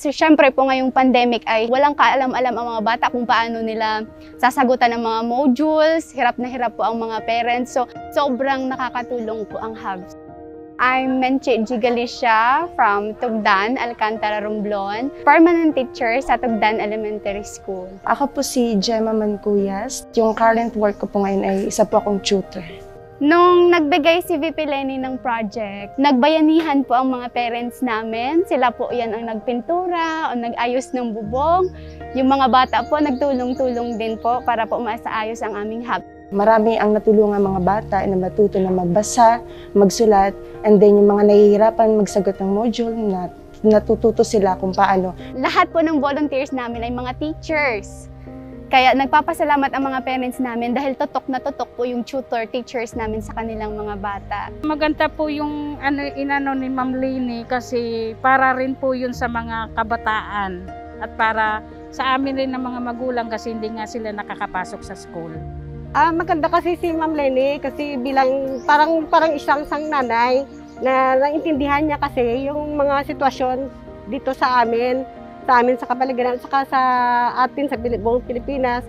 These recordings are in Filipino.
So, syempre po ngayong pandemic ay walang kaalam-alam ang mga bata kung paano nila sasagutan ng mga modules. Hirap na hirap po ang mga parents. So, sobrang nakakatulong po ang hubs. I'm Menche G. Galicia from Tugdan, Alcantara, Romblon. Permanent teacher sa Tugdan Elementary School. Ako po si Gemma Mancuyas. Yung current work ko po ngayon ay isa po akong tutor. Nung nagbigay si VP Lenny ng project, nagbayanihan po ang mga parents namin. Sila po yan ang nagpintura o nag-ayos ng bubong. Yung mga bata po nagtulong-tulong din po para po masaayos ang aming hub. Marami ang natulungan mga bata na matuto na magbasa, magsulat, and then yung mga nahihirapan magsagot ng module na natututo sila kung paano. Lahat po ng volunteers namin ay mga teachers. Kaya nagpapasalamat ang mga parents namin dahil totok na totok po yung tutor teachers namin sa kanilang mga bata. Maganda po yung ano, inano ni Ma'am Lini kasi para rin po yun sa mga kabataan at para sa amin rin ng mga magulang kasi hindi nga sila nakakapasok sa school. Ah, maganda kasi si Ma'am Lenny kasi bilang parang parang isang sang nanay na naintindihan niya kasi yung mga sitwasyon dito sa amin, amin sa kapaligiran at saka sa atin sa buong Pilipinas.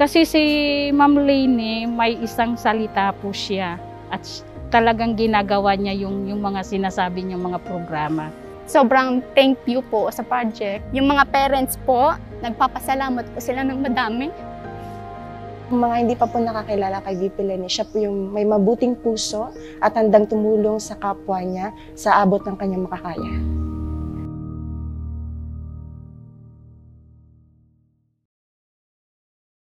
Kasi si Ma'am Lini may isang salita po siya at talagang ginagawa niya yung, yung mga sinasabi niyang mga programa. Sobrang thank you po sa project. Yung mga parents po, nagpapasalamat po sila ng madami. Kung mga hindi pa po nakakilala kay VP Lenny, siya po yung may mabuting puso at handang tumulong sa kapwa niya sa abot ng kanyang makakaya.